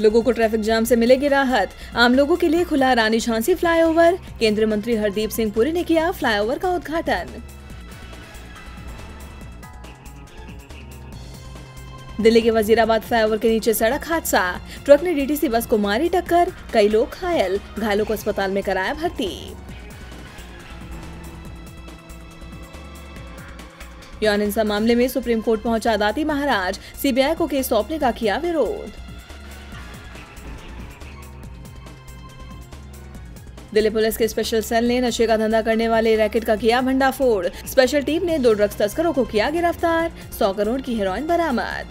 लोगों को traffic jam से मिलेगी राहत। आम लोगों के लिए खुला रानी झांसी फ्लाईओवर। केंद्रीय मंत्री हरदीप सिंह पुरी ने किया फ्लाईओवर का उद्घाटन। दिल्ली के वजीराबाद फ्लाईओवर के नीचे सड़क हादसा। ट्रक ने डीटीसी बस को मारी टक्कर। कई लोग घायल। घायलों को अस्पताल में कराया भर्ती। यौन हिंसा मामले में सुप्रीम कोर्ट पहुँचा दाती महाराज। सीबीआई को केस सौंपने का किया विरोध। दिल्ली पुलिस के स्पेशल सेल ने नशे का धंधा करने वाले रैकेट का किया भंडाफोड़। स्पेशल टीम ने दो ड्रग्स तस्करों को किया गिरफ़्तार। सौ करोड़ की हेरोइन बरामद।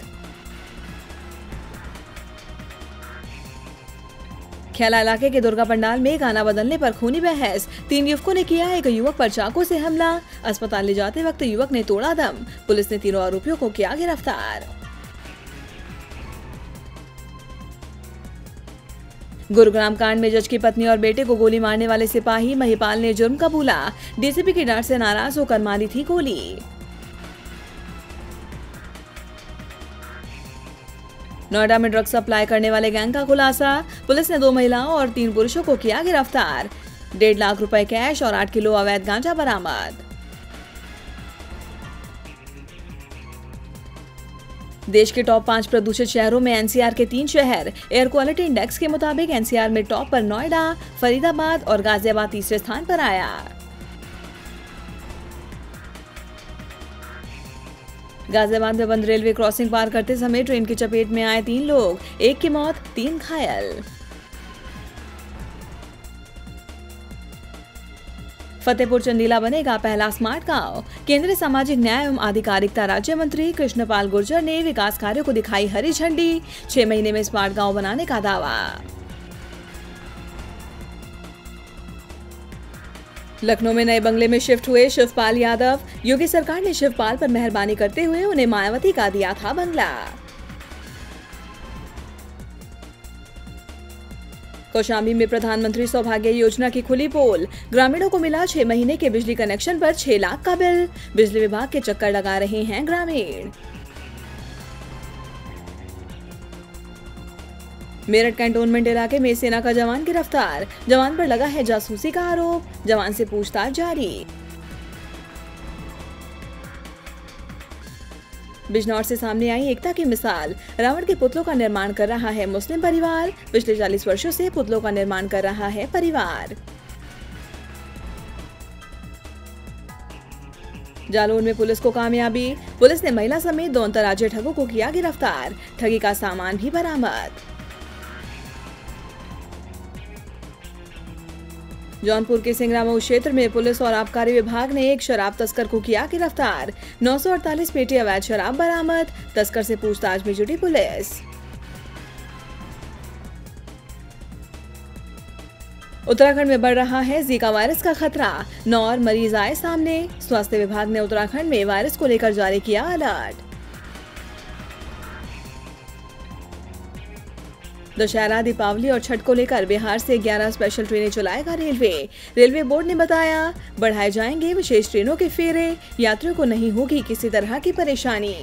खेला इलाके के दुर्गा पंडाल में गाना बदलने पर खूनी बहस। तीन युवकों ने किया एक युवक पर चाकू से हमला। अस्पताल ले जाते वक्त युवक ने तोड़ा दम। पुलिस ने तीनों आरोपियों को किया गिरफ़्तार। गुरुग्राम कांड में जज की पत्नी और बेटे को गोली मारने वाले सिपाही महिपाल ने जुर्म कबूला। डीसीपी की डांट से नाराज़ होकर मारी थी गोली। नोएडा में ड्रग्स सप्लाई करने वाले गैंग का खुलासा। पुलिस ने दो महिलाओं और तीन पुरुषों को किया गिरफ़्तार। डेढ़ लाख रुपए कैश और आठ किलो अवैध गांजा बरामद। देश के टॉप पाँच प्रदूषित शहरों में एनसीआर के तीन शहर, एयर क्वालिटी इंडेक्स के मुताबिक एनसीआर में टॉप पर नोएडा, फरीदाबाद और गाजियाबाद तीसरे स्थान पर आया। गाजियाबाद में बंद रेलवे क्रॉसिंग पार करते समय ट्रेन की चपेट में आए तीन लोग, एक की मौत, तीन घायल। फतेहपुर चंदीला बनेगा पहला स्मार्ट गाँव। केंद्रीय सामाजिक न्याय एवं आधिकारिकता राज्य मंत्री कृष्णपाल गुर्जर ने विकास कार्यो को दिखाई हरी झंडी, छह महीने में स्मार्ट गाँव बनाने का दावा। लखनऊ में नए बंगले में शिफ्ट हुए शिवपाल यादव। योगी सरकार ने शिवपाल पर मेहरबानी करते हुए उन्हें मायावती का दिया था बंगला। कौशाम्बी में प्रधानमंत्री सौभाग्य योजना की खुली पोल। ग्रामीणों को मिला छह महीने के बिजली कनेक्शन पर छह लाख का बिल। बिजली विभाग के चक्कर लगा रहे हैं ग्रामीण। मेरठ कैंटोनमेंट इलाके में सेना का जवान गिरफ़्तार। जवान पर लगा है जासूसी का आरोप। जवान से पूछताछ जारी। बिजनौर से सामने आई एकता की मिसाल। रावण के पुतलों का निर्माण कर रहा है मुस्लिम परिवार। पिछले चालीस वर्षो से पुतलों का निर्माण कर रहा है परिवार। जालौन में पुलिस को कामयाबी। पुलिस ने महिला समेत दो अंतर्राज्य ठगों को किया गिरफ़्तार। ठगी का सामान भी बरामद। जौनपुर के सिंगरामऊ क्षेत्र में पुलिस और आबकारी विभाग ने एक शराब तस्कर को किया गिरफ़्तार। 948 पेटी अवैध शराब बरामद, तस्कर से पूछताछ में जुटी पुलिस। उत्तराखंड में बढ़ रहा है जीका वायरस का खतरा। नौ और मरीज़ आए सामने। स्वास्थ्य विभाग ने उत्तराखंड में वायरस को लेकर जारी किया अलर्ट। दशहरा, दीपावली और छठ को लेकर बिहार से 11 स्पेशल ट्रेनें चलाएगा रेलवे। रेलवे बोर्ड ने बताया, बढ़ाए जाएँगे विशेष ट्रेनों के फेरे, यात्रियों को नहीं होगी किसी तरह की परेशानी।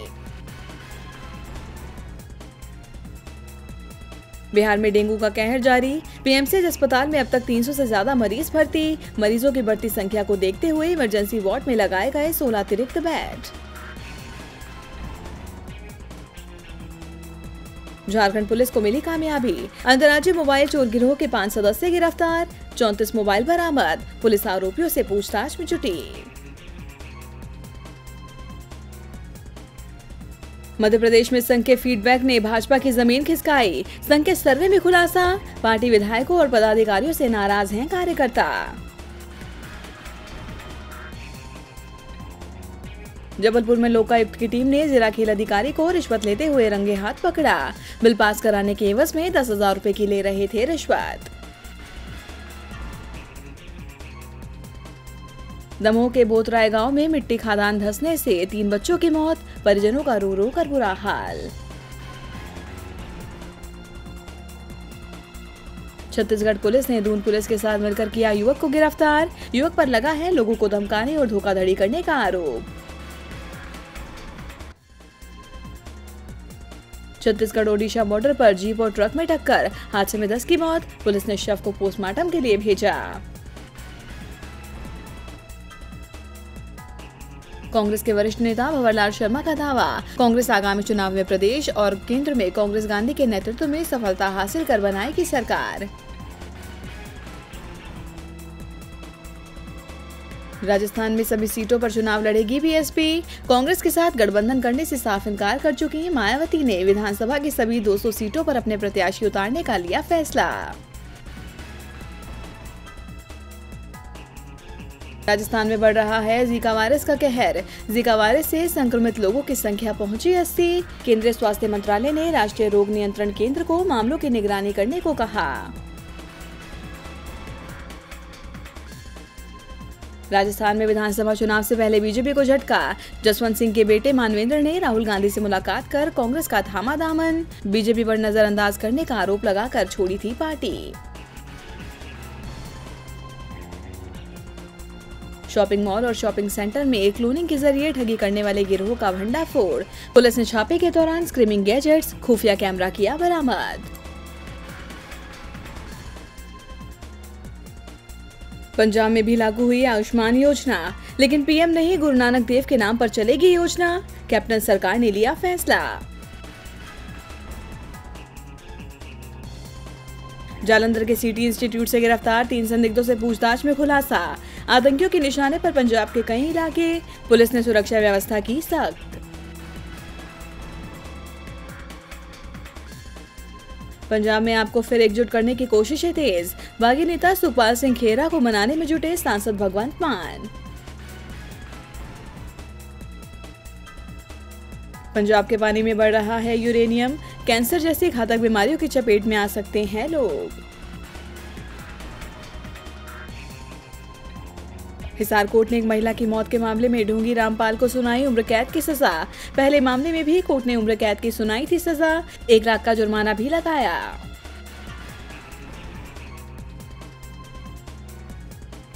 बिहार में डेंगू का कहर जारी पीएमसीएच अस्पताल में अब तक 300 से ज़्यादा मरीज़ भर्ती। मरीजों की बढ़ती संख्या को देखते हुए इमरजेंसी वार्ड में लगाए गए 16 अतिरिक्त बेड। झारखंड पुलिस को मिली कामयाबी। अंतर्राज्यीय मोबाइल चोर गिरोह के पाँच सदस्य गिरफ़्तार। चौंतीस मोबाइल बरामद। पुलिस आरोपियों ऐसी पूछताछ में जुटी। मध्य प्रदेश में संघ के फीडबैक ने भाजपा की ज़मीन खिसकाई। संघ के सर्वे में खुलासा। पार्टी विधायकों और पदाधिकारियों से नाराज़ हैं कार्यकर्ता। जबलपुर में लोकायुक्त की टीम ने जिला खेल अधिकारी को रिश्वत लेते हुए रंगे हाथ पकड़ा। बिल पास कराने के एवज में दस हज़ार रूपए की ले रहे थे रिश्वत। दमोह के बोतराय गाँव में मिट्टी खादान धंसने से तीन बच्चों की मौत, परिजनों का रो रो कर बुरा हाल। छत्तीसगढ़ पुलिस ने दून पुलिस के साथ मिलकर किया युवक को गिरफ़्तार। युवक पर लगा है लोगों को धमकाने और धोखाधड़ी करने का आरोप। छत्तीसगढ़ ओडिशा बॉर्डर पर जीप और ट्रक में टक्कर। हादसे में दस की मौत, पुलिस ने शव को पोस्टमार्टम के लिए भेजा। कांग्रेस के वरिष्ठ नेता भंवरलाल शर्मा का दावा, कांग्रेस आगामी चुनाव में प्रदेश और केंद्र में कांग्रेस गांधी के नेतृत्व में सफलता हासिल कर बनाएगी सरकार। राजस्थान में सभी सीटों पर चुनाव लड़ेगी बीएसपी। कांग्रेस के साथ गठबंधन करने से साफ़ इनकार कर चुकी है मायावती ने। विधानसभा की सभी 200 सीटों पर अपने प्रत्याशी उतारने का लिया फैसला। राजस्थान में बढ़ रहा है जीका वायरस का कहर। जीका वायरस से संक्रमित लोगों की संख्या पहुँची अस्सी। केंद्रीय स्वास्थ्य मंत्रालय ने राष्ट्रीय रोग नियंत्रण केंद्र को मामलों की निगरानी करने को कहा। राजस्थान में विधानसभा चुनाव से पहले बीजेपी को झटका। जसवंत सिंह के बेटे मानवेंद्र ने राहुल गांधी से मुलाकात कर कांग्रेस का थामा दामन। बीजेपी पर नजरअंदाज करने का आरोप लगाकर छोड़ी थी पार्टी। शॉपिंग मॉल और शॉपिंग सेंटर में एक क्लोनिंग के ज़रिए ठगी करने वाले गिरोह का भंडाफोड़। पुलिस ने छापे के दौरान स्क्रीमिंग गैजेट्स, खुफिया कैमरा किया बरामद। पंजाब में भी लागू हुई आयुष्मान योजना। लेकिन पीएम नहीं, गुरु नानक देव के नाम पर चलेगी योजना। कैप्टन सरकार ने लिया फैसला। जालंधर के सिटी इंस्टीट्यूट से गिरफ़्तार तीन संदिग्धों से पूछताछ में खुलासा। आतंकियों के निशाने पर पंजाब के कई इलाके। पुलिस ने सुरक्षा व्यवस्था की सख्त। पंजाब में आपको फिर एकजुट करने की कोशिशें तेज। बागी नेता सुखपाल सिंह खेरा को मनाने में जुटे सांसद भगवंत मान। पंजाब के पानी में बढ़ रहा है यूरेनियम। कैंसर जैसी घातक बीमारियों की चपेट में आ सकते हैं लोग। हिसार कोर्ट ने एक महिला की मौत के मामले में ढूँगी रामपाल को सुनाई उम्र कैद की सजा। पहले मामले में भी कोर्ट ने उम्र कैद की सुनाई थी सजा। एक लाख का जुर्माना भी लगाया।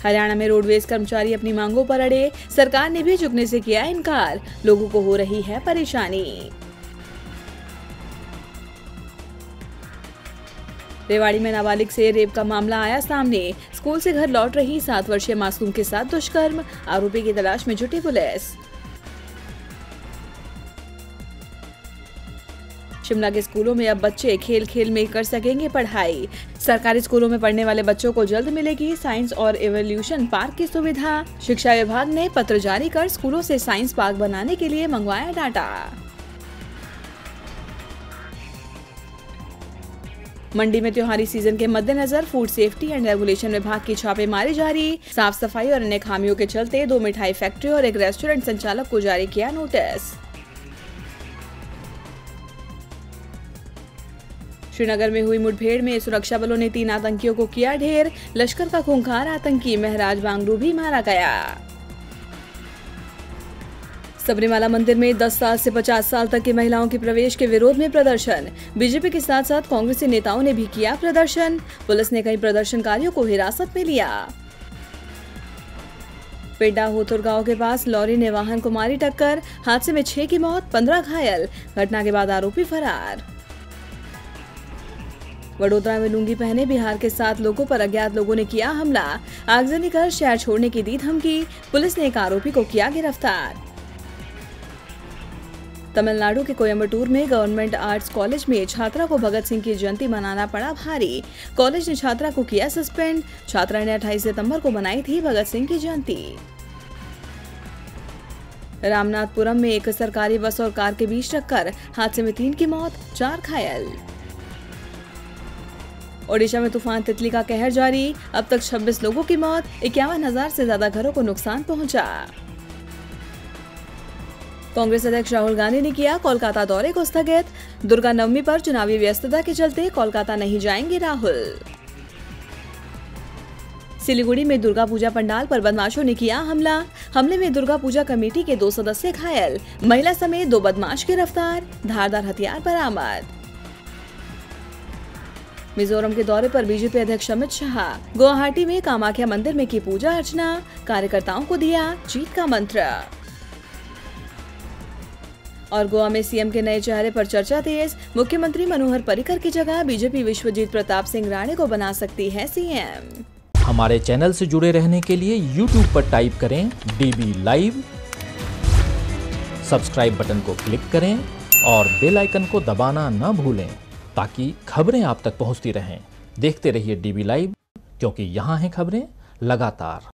हरियाणा में रोडवेज़ कर्मचारी अपनी मांगों पर अड़े। सरकार ने भी झुकने से किया इनकार। लोगों को हो रही है परेशानी। रेवाड़ी में नाबालिग से रेप का मामला आया सामने। स्कूल से घर लौट रही सात वर्षीय मासूम के साथ दुष्कर्म, आरोपी की तलाश में जुटी पुलिस। शिमला के स्कूलों में अब बच्चे खेल खेल में कर सकेंगे पढ़ाई। सरकारी स्कूलों में पढ़ने वाले बच्चों को जल्द मिलेगी साइंस और एवोल्यूशन पार्क की सुविधा। शिक्षा विभाग ने पत्र जारी कर स्कूलों से साइंस पार्क बनाने के लिए मंगवाया डाटा। मंडी में त्योहारी सीज़न के मद्देनजर फ़ूड सेफ्टी एंड रेगुलेशन विभाग की छापेमारी जारी साफ़ सफ़ाई और अन्य खामियों के चलते दो मिठाई फैक्ट्री और एक रेस्टोरेंट संचालक को जारी किया नोटिस। श्रीनगर में हुई मुठभेड़ में सुरक्षा बलों ने तीन आतंकियों को किया ढेर। लश्कर का खूंखार आतंकी महराज बांगरू भी मारा गया। सबरीमाला मंदिर में 10 साल से 50 साल तक की महिलाओं के प्रवेश के विरोध में प्रदर्शन। बीजेपी के साथ साथ कांग्रेसी नेताओं ने भी किया प्रदर्शन। पुलिस ने कई प्रदर्शनकारियों को हिरासत में लिया। पेडा होतुर गाँव के पास लॉरी ने वाहन को मारी टक्कर। हादसे में छह की मौत, पंद्रह घायल। घटना के बाद आरोपी फरार। वडोदरा में लुंगी पहने बिहार के सात लोगों पर अज्ञात लोगों ने किया हमला। आगजनी कर शहर छोड़ने की दी धमकी। पुलिस ने एक आरोपी को किया गिरफ़्तार। तमिलनाडु के कोयम्बटूर में गवर्नमेंट आर्ट्स कॉलेज में छात्रा को भगत सिंह की जयंती मनाना पड़ा भारी। कॉलेज ने छात्रा को किया सस्पेंड। छात्रा ने 28 सितंबर को मनाई थी भगत सिंह की जयंती। रामनाथपुरम में एक सरकारी बस और कार के बीच टक्कर, हादसे में तीन की मौत, चार घायल। ओडिशा में तूफ़ान तितली का कहर जारी, अब तक 26 लोगों की मौत, इक्यावन हज़ार से ज़्यादा घरों को नुकसान पहुँचा। कांग्रेस अध्यक्ष राहुल गांधी ने किया कोलकाता दौरे को स्थगित। दुर्गा नवमी पर चुनावी व्यस्तता के चलते कोलकाता नहीं जाएँगे राहुल। सिलीगुड़ी में दुर्गा पूजा पंडाल पर बदमाशों ने किया हमला। हमले में दुर्गा पूजा कमेटी के दो सदस्य घायल। महिला समेत दो बदमाश गिरफ़्तार, धारदार हथियार बरामद। मिजोरम के दौरे पर बीजेपी अध्यक्ष अमित शाह। गुवाहाटी में कामाख्या मंदिर में की पूजा अर्चना। कार्यकर्ताओं को दिया जीत का मंत्र। और गोवा में सीएम के नए चेहरे पर चर्चा तेज। मुख्यमंत्री मनोहर पर्रिकर की जगह बीजेपी विश्वजीत प्रताप सिंह राणे को बना सकती है सीएम। हमारे चैनल से जुड़े रहने के लिए यूट्यूब पर टाइप करें डीबी लाइव सब्सक्राइब बटन को क्लिक करें और बेल आइकन को दबाना न भूलें ताकि खबरें आप तक पहुँचती रहें। देखते रहिए डीबी लाइव क्योंकि यहाँ हैं खबरें लगातार।